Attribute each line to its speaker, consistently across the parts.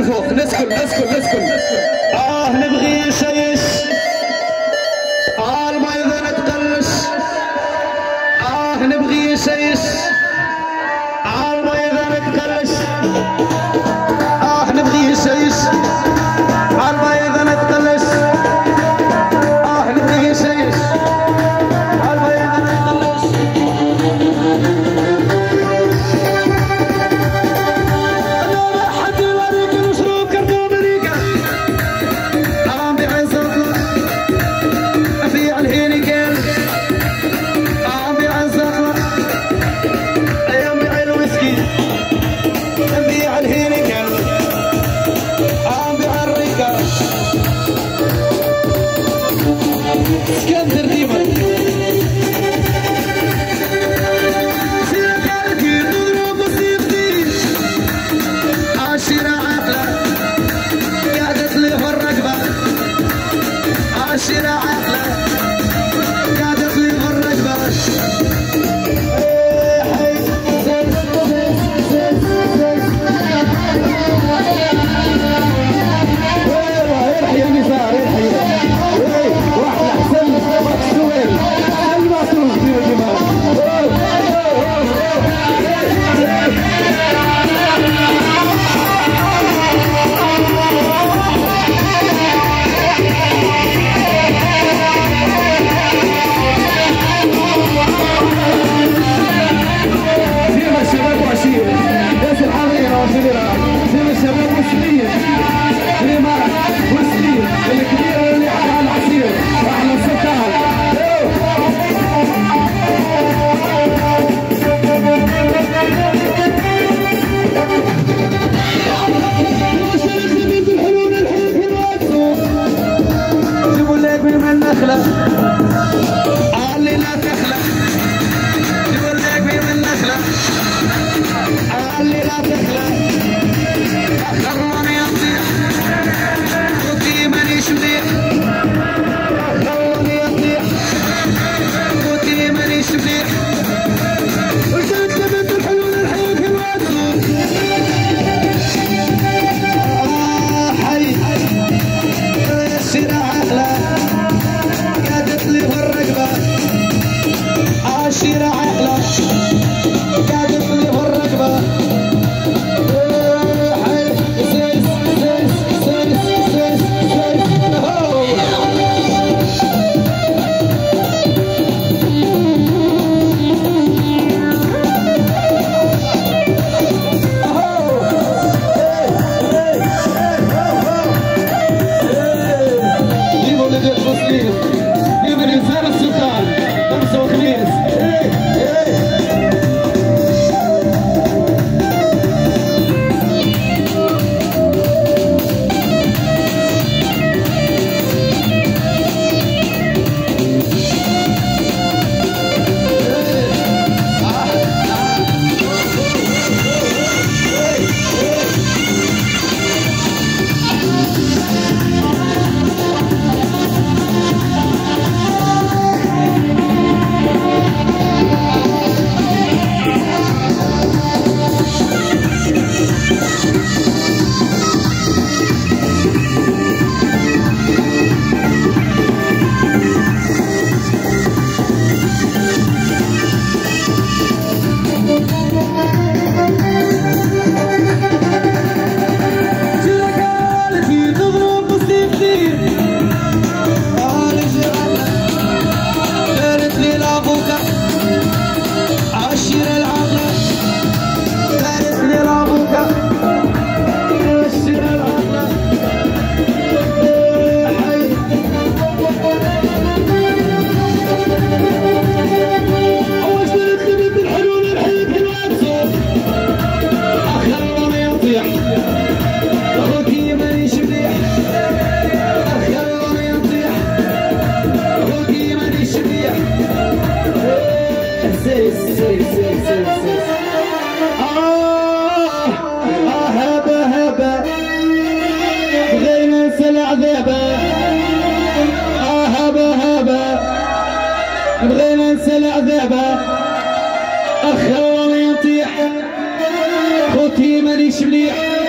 Speaker 1: للفوق نسكن نسكن نسكن آه نبغي شيش خواطي ختي مانيش مليح.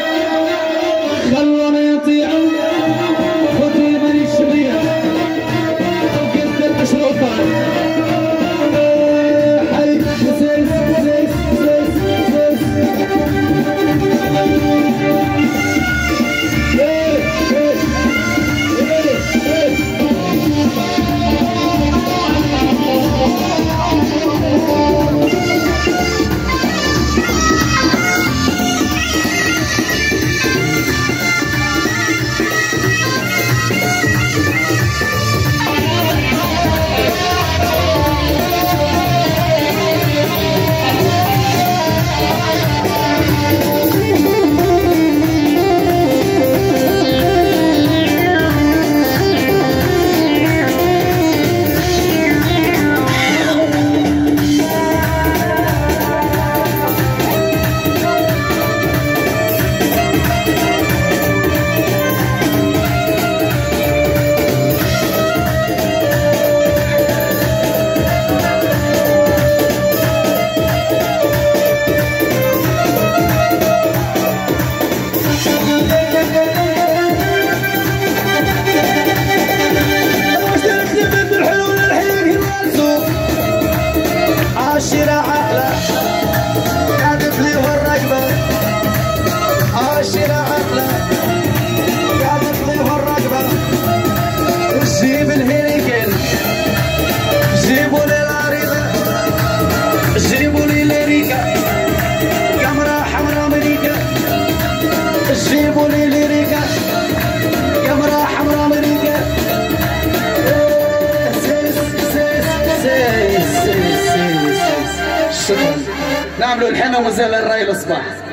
Speaker 1: نعملوا الحين ومازال الراي الصباح.